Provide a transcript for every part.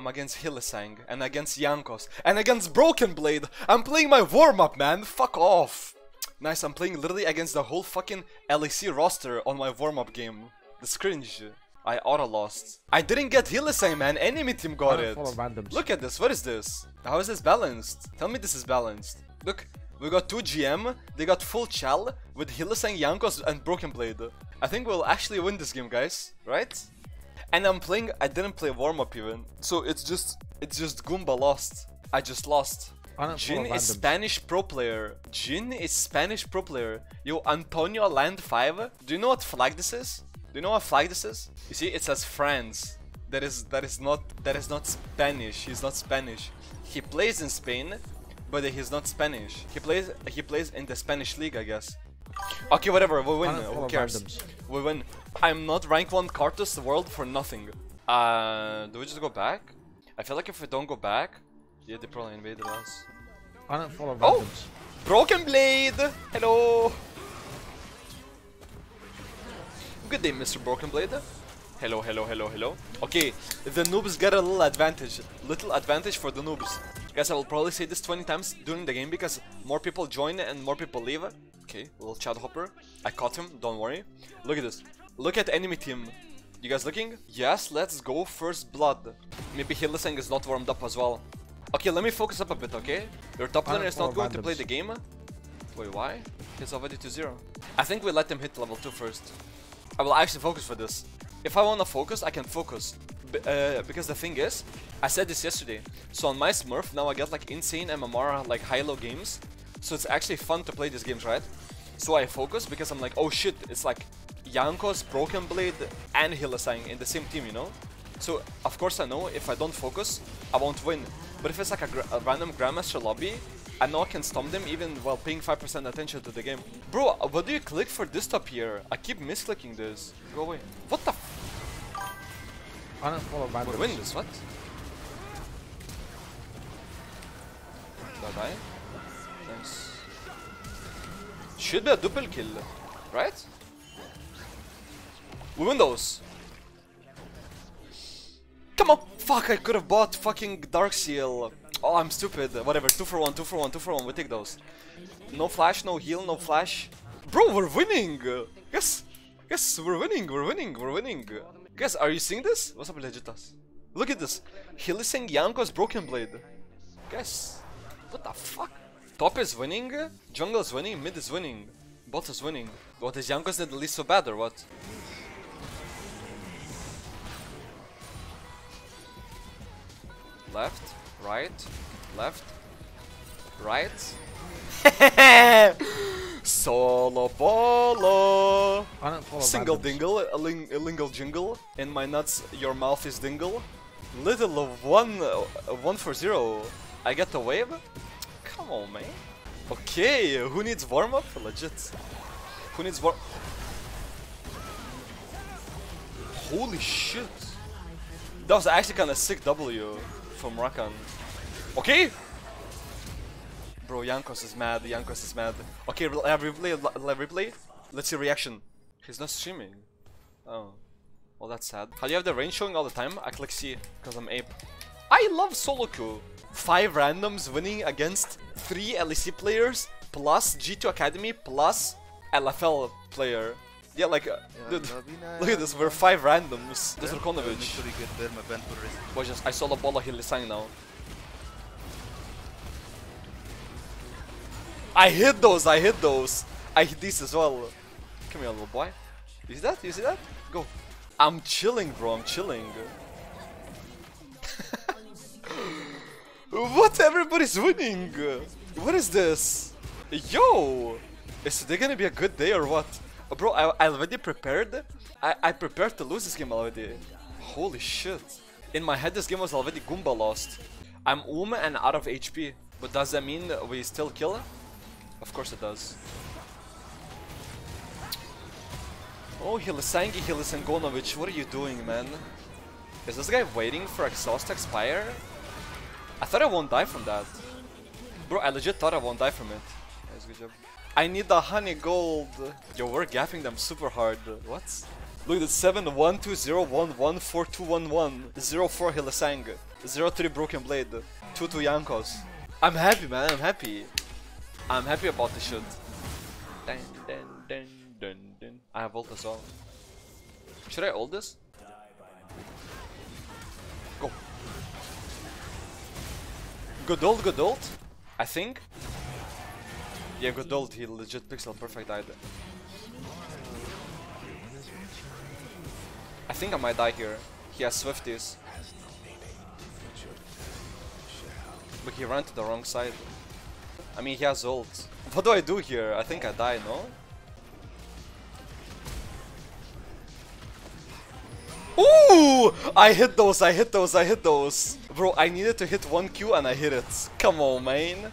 I'm against Hylissang and against Jankos, and against Broken Blade. I'm playing my warm up, man. Fuck off. Nice, I'm playing literally against the whole fucking LEC roster on my warm up game. The cringe. I auto lost. I didn't get Hylissang, man. Enemy team got it. Full of randoms. Look at this. What is this? How is this balanced? Tell me this is balanced. Look, we got two GM. They got full Chal with Hylissang, Jankos, and Broken Blade. I think we'll actually win this game, guys. Right? And I'm playing. I didn't play warm up even. So it's just. It's just Goomba lost. I just lost. I Jin is. Spanish pro player. Jin is Spanish pro player. Yo, Antonio Land 5. Do you know what flag this is? Do you know what flag this is? You see, it says France. That is that is not that is not Spanish. He's not Spanish. He plays in Spain, but he's not Spanish. He plays he plays in the Spanish league, I guess. Okay, whatever. We win. Who cares? randoms. We win. I'm not rank one Karthus world for nothing. Uh, do we just go back? I feel like if we don't go back, yeah, they probably invaded us. I don't follow Oh! randoms. Broken Blade! Hello! Good day, Mr. Broken Blade. Hello, hello, hello, hello. Okay, the noobs get a little advantage. Little advantage for the noobs. Guys, I will probably say this 20 times during the game because more people join and more people leave. Okay, little Chad Hopper. I caught him, don't worry. Look at this. Look at enemy team. You guys looking? Yes, let's go first blood. Maybe Hylissang is not warmed up as well. Okay, let me focus up a bit, okay? Your top laner is not going to play the game. Wait, why? He's already to zero. I think we let him hit level 2 first. I will actually focus for this. If I wanna focus, I can focus. B uh, because the thing is, I said this yesterday. So on my Smurf, now I get like insane MMR, like high-low games. So it's actually fun to play these games, right? So I focus because I'm like, oh shit, it's like Jankos, Broken Blade, and Hylissang in the same team, you know? So of course I know if I don't focus, I won't win. But if it's like a, gra- a random Grandmaster lobby, I know I can stomp them even while paying 5% attention to the game. Bro, what do you click for this top here? I keep misclicking this. Go away. What the f- I don't follow We randoms. win this, what? Bye bye. Should be a double kill, right? We win those. Come on! Fuck, I could have bought fucking Dark Seal. Oh, I'm stupid. Whatever, 2 for 1, 2 for 1, 2 for 1, we take those. No flash, no heal, no flash. Bro, we're winning! Yes! Yes, we're winning, we're winning, we're winning. Guys, are you seeing this? What's up, Legitas? Look at this. Hylissang Jankos Broken Blade. Guys, what the fuck? Top is winning, jungle is winning, mid is winning, bot is winning. What is Jankos at least so bad or what? Left, right, left, right. Solo bolo. Follow Single randoms. dingle, a, ling a lingle jingle. In my nuts, your mouth is dingle. Little of one, uh, one for zero. I get the wave. On, man. Okay, who needs warm up? Legit. Who needs warm? Holy shit! That was actually kind of sick W from Rakan. Okay. Bro, Jankos is mad. Jankos is mad. Okay, re- uh, replay, li- replay. Let's see reaction. He's not streaming. Oh. Well, that's sad. How do you have the range showing all the time? I click C, because I'm ape. I love solo queue. Five randoms winning against three LEC players, plus G2 Academy, plus LFL player. Yeah, like, uh, dude, look at this, we're five randoms. This is Rukonovic. Boy, just, I solo bola Hylissang now. I hit those, I hit those. I hit these as well. Come here, little boy. You see that? You see that? Go. I'm chilling, bro. I'm chilling. What? Everybody's winning. What is this? Yo! Is today gonna be a good day or what? Bro, I, I already prepared. I, I prepared to lose this game already. Holy shit. In my head, this game was already Goomba lost. I'm Uma and out of HP. But does that mean we still kill? Of course it does. Oh, Hilisangi Hilisangonovic, what are you doing, man? Is this guy waiting for exhaust to expire? I thought I won't die from that. Bro, I legit thought I won't die from it. Nice, good job. I need the honey gold. Yo, we're gapping them super hard. What? Look at this 7 1 2 0 1 1 4 2 1 1 0 4 Hylissang 0 3 Broken Blade 2 2 Jankos. I'm happy man, I'm happy. I'm happy about this shit. Dun, dun, dun, dun, dun. I have ult as well. Should I ult this? Good ult, good ult. I think. Yeah, good ult. He legit pixel perfect either. I think I might die here. He has Swifties. But he ran to the wrong side. I mean, he has ult. What do I do here? I think I die, no? Ooh! I hit those, I hit those, I hit those. Bro, I needed to hit one Q and I hit it. Come on, man.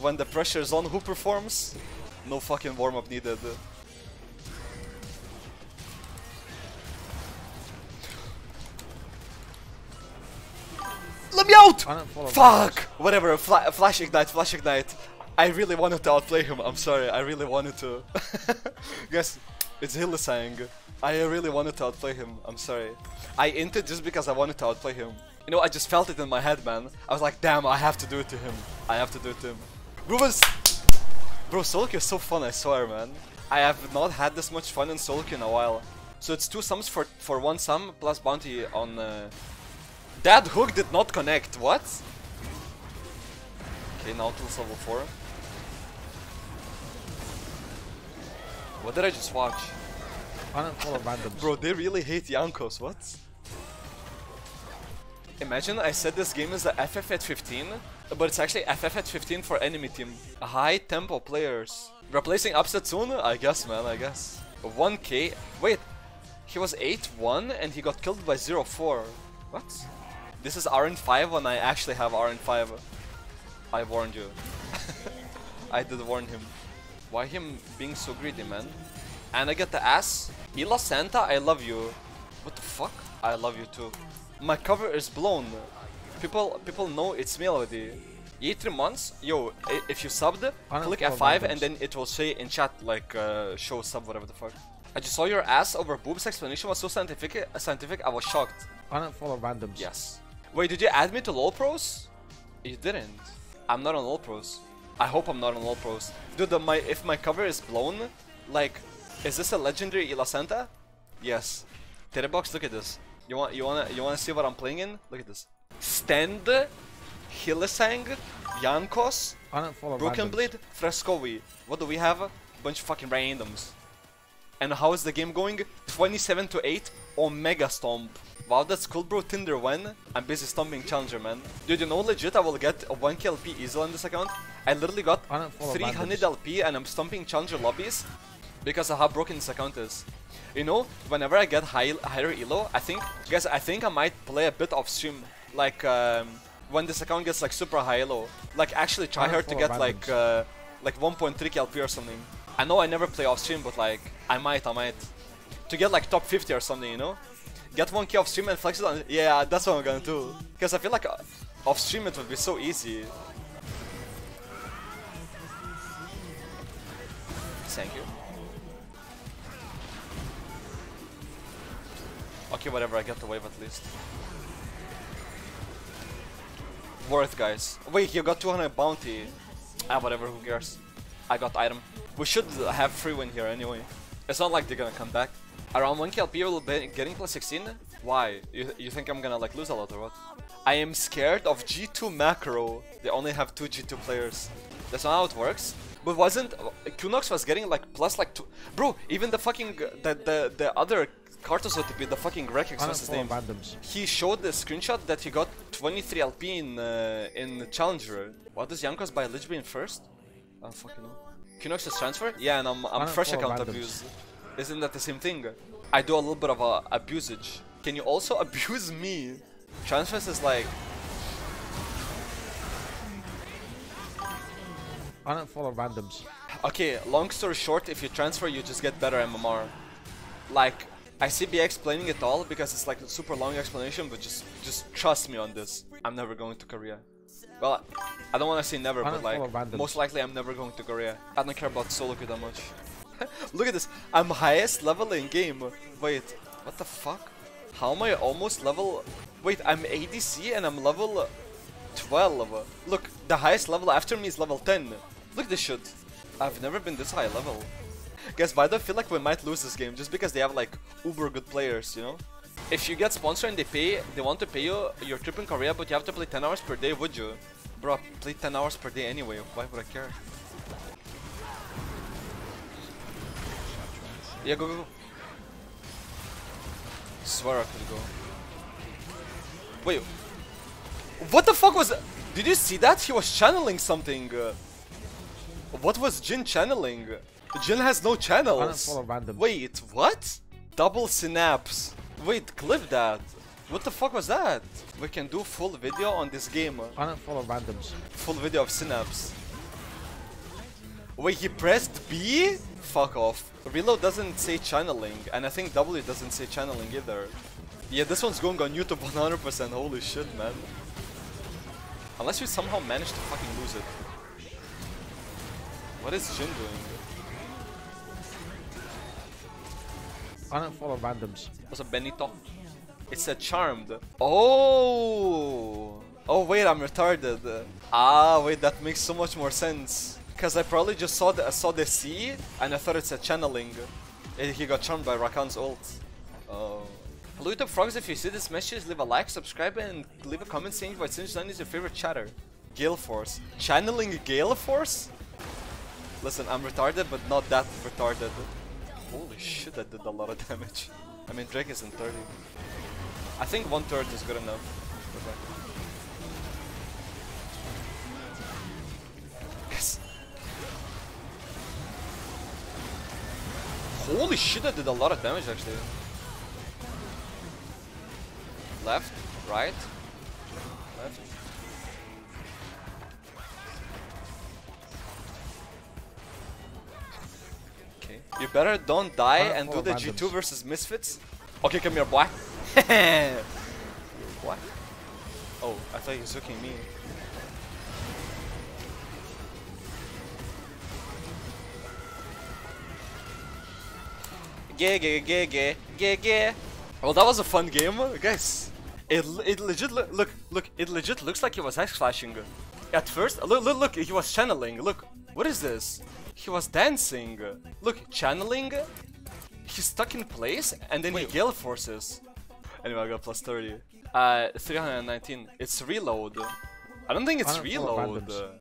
When the pressure's on, who performs? No fucking warm-up needed. Let me out! Fuck! Whatever, fla flash ignite, flash ignite. I really wanted to outplay him, I'm sorry, I really wanted to. Guys, it's Hylissang. I really wanted to outplay him, I'm sorry. I inted just because I wanted to outplay him. You know, I just felt it in my head, man. I was like, damn, I have to do it to him. I have to do it to him. Rubens! Bro, solo queue is so fun, I swear, man. I have not had this much fun in solo queue in a while. So it's two sums for, for one sum plus bounty on... Uh... That hook did not connect, what? Okay, now Nautilus level 4. What did I just watch? I don't follow randoms. Bro, they really hate Jankos, what? Imagine I said this game is a FF at 15, but it's actually FF at 15 for enemy team. High tempo players. Replacing Upset soon? I guess, man, I guess. 1k. Wait, he was 8-1 and he got killed by 0-4. What? This is RN5 when I actually have RN5. I warned you. I did warn him. Why him being so greedy, man? And I get the ass. Elo Santa, I love you. What the fuck? I love you too. My cover is blown. People people know it's Melody. Ye three months, yo, if you subbed, click follow F5 randoms. and then it will say in chat like uh, show sub whatever the fuck. I just saw your ass over boobs explanation was so scientific scientific I was shocked. I don't follow randoms. Yes. Wait, did you add me to LOL Pros? You didn't. I'm not on LOL Pros. I hope I'm not on LOL Pros. Dude, the, my if my cover is blown, like, is this a legendary Elo Santa? Yes. Terebox, look at this. You want you wanna you wanna see what I'm playing in? Look at this. Stand, Hylissang, Jankos, I don't Broken randoms. Blade, Frescovi. What do we have? Bunch of fucking randoms. And how is the game going? 27 to 8, Omega Stomp. Wow, that's cool, bro. Tinder when? I'm busy stomping Challenger, man. Dude, you know, legit, I will get a 1k LP easy on this account. I literally got I 300 randoms. LP and I'm stomping Challenger lobbies because of how broken this account is. You know, whenever I get high, higher elo, I think, guys, I think I might play a bit off stream. Like, um, when this account gets like super high elo. Like, actually try hard to get like, uh, like 1.3 LP or something. I know I never play off stream, but like, I might, I might. To get like top 50 or something, you know? Get 1k off stream and flex it on. Yeah, that's what I'm gonna do. Because I feel like uh, off stream it would be so easy. Thank you. Okay, whatever, I get the wave at least. Worth, guys. Wait, you got 200 bounty. Ah, whatever, who cares? I got item. We should have free win here anyway. It's not like they're gonna come back. Around 1k LP getting plus 16? Why? You, you think I'm gonna like lose a lot or what? I am scared of G2 macro. They only have two G2 players. That's not how it works. But wasn't Kunox was getting like plus like two Bro, even the fucking the the, the other Karthus OTP, the fucking Rekex his name. randoms. He showed the screenshot that he got 23 LP in uh, in Challenger. What does Jankos buy Lich Bane first? I don't fucking know. Kunox is transfer? Yeah, and I'm, I'm fresh account randoms. abuse. Isn't that the same thing? I do a little bit of uh, abusage. Can you also abuse me? Transfers is like I don't follow randoms. Okay, long story short, if you transfer, you just get better MMR. Like, I see BA explaining it all because it's like a super long explanation, but just just trust me on this. I'm never going to Korea. Well, I don't want to say never, but like, most likely I'm never going to Korea. I don't care about solo queue that much. Look at this. I'm highest level in game. Wait, What the fuck? How am I almost level... Wait, I'm ADC and I'm level 12. Look, the highest level after me is level 10. Look at this shit. I've never been this high level. Guys, way, I feel like we might lose this game just because they have like uber good players, you know? If you get sponsored and they pay, they want to pay you your trip in Korea, but you have to play 10 hours per day, would you? Bro, play 10 hours per day anyway, why would I care? Yeah, go, go, go. Swear I could go. Wait. What the fuck was that? Did you see that? He was channeling something. What was Jin channeling? Jin has no channels. follow. Wait, what? Double synapse. Wait, clip that. What the fuck was that? We can do full video on this game. I don't follow randoms. Full video of synapse. Wait, he pressed B? Fuck off. Reload doesn't say channeling, and I think W doesn't say channeling either. Yeah, this one's going on YouTube 100%. Holy shit, man. Unless we somehow manage to fucking lose it. What is Jin doing? I don't follow randoms. What's a Benito? It's a charmed. Oh! Oh wait, I'm retarded. Ah, wait, that makes so much more sense. Cause I probably just saw the saw the C and I thought it's a channeling. Eh, He got charmed by Rakan's ult. Oh. Hello YouTube frogs, if you see this message, leave a like, subscribe, and leave a comment saying what Singe is your favorite chatter. Gale Force. Channeling Gale Force? Listen, I'm retarded, but not that retarded. Holy shit, that did a lot of damage. I mean, Drake is in 30. I think one third is good enough. Yes. Holy shit, that did a lot of damage actually. Left, right, left. You better don't die and do the randoms. G2 versus Misfits. Okay, come here, boy. what? Oh, I thought he was hooking me. Gay, gay, gay, gay, gay, gay. Well, that was a fun game, guys. It, it legit look, look, look. It legit looks like he was X flashing. At first, look, look, look. He was channeling. Look, what is this? He was dancing. Look, channeling. He's stuck in place, and then he gale forces. Anyway, I got plus 30. Uh, 319. It's reload. I don't think it's I don't follow reload.